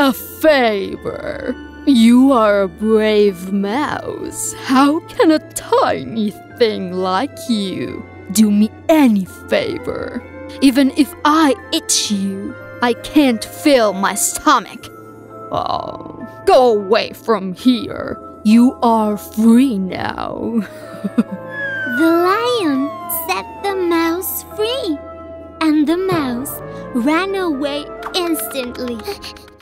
A favor. You are a brave mouse. How can a tiny thing like you do me any favor? Even if I itch you, I can't fill my stomach. Oh, go away from here. You are free now. The lion set the mouse free, and the mouse ran away instantly.